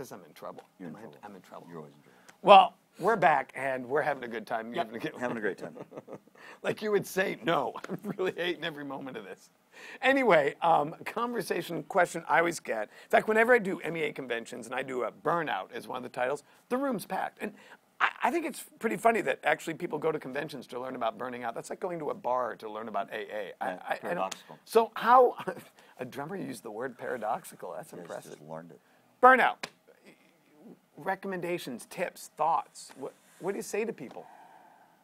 practice, I'm in trouble. You're in Am I- trouble. I'm in trouble. You're always in trouble. Well, we're back and we're having a good time. Yep, Having a having a great time. like you would say, no, I'm really hating every moment of this. Anyway, um, conversation question I always get. In fact, whenever I do MEA conventions and I do a burnout as one of the titles, the room's packed. And I, I think it's pretty funny that actually people go to conventions to learn about burning out. That's like going to a bar to learn about AA. Yeah, I- I paradoxical. so how a drummer used the word paradoxical? That's guys impressive. just learned it. Burnout. Recommendations, tips, thoughts. What, what do you say to people?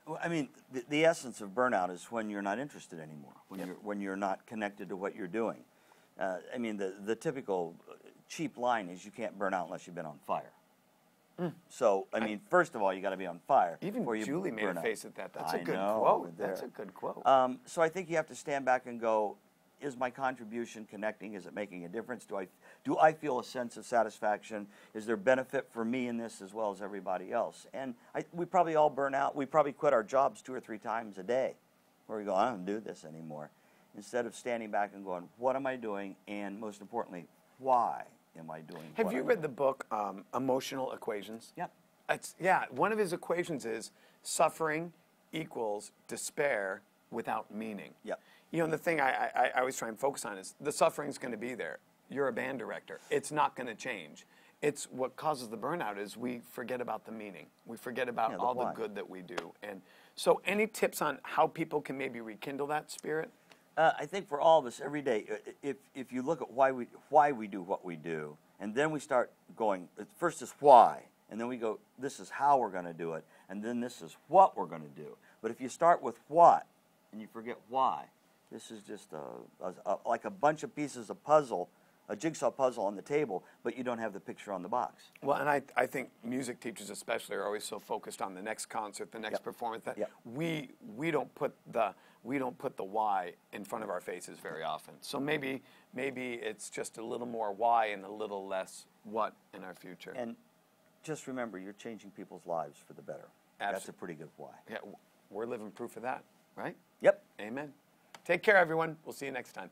Well, I mean, the, the essence of burnout is when you're not interested anymore, when you're when you're not connected to what you're doing. Uh, I mean, the the typical uh, cheap line is you can't burn out unless you've been on fire. So, I mean, first of all, you got to be on fire. Even Julie made a out. face at that. That's a I good know, quote. That's a good quote. Um, so I think you have to stand back and go, is my contribution connecting? Is it making a difference? Do I, do I feel a sense of satisfaction? Is there benefit for me in this as well as everybody else? And I, we probably all burn out. We probably quit our jobs two or three times a day where we go, I don't do this anymore. Instead of standing back and going, what am I doing? And most importantly, why am I doing Have you I'm read doing? the book um, Emotional Equations? Yep. It's, yeah, one of his equations is suffering equals despair without meaning. Yep. You know, and the thing I, I, I always try and focus on is the suffering's going to be there. You're a band director. It's not going to change. It's what causes the burnout is we forget about the meaning. We forget about Yeah, the all the good that we do. And so, any tips on how people can maybe rekindle that spirit? Uh, I think for all of us every day, if if you look at why we why we do what we do, and then we start going. uh, First is why, and then we go. This is how we're going to do it, and then this is what we're going to do. But if you start with what, and you forget why, this is just a, a, a like a bunch of pieces of puzzle, a jigsaw puzzle on the table, but you don't have the picture on the box. Well, and I, I think music teachers especially are always so focused on the next concert, the next Yep. performance that Yep. we we don't put the we don't put the why in front of our faces very often. So maybe maybe it's just a little more why and a little less what in our future. And just remember, you're changing people's lives for the better. That's a pretty good why. yeah, we're living proof of that, right? Yep. Amen. Take care, everyone. We'll see you next time.